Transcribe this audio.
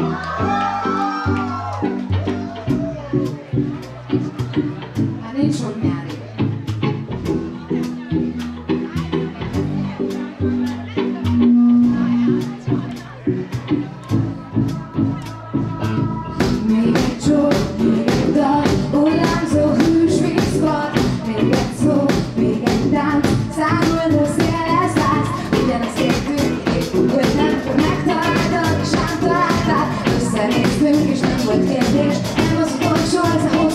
Música tőlük, és nem volt kérdés, nem az volt soha ez a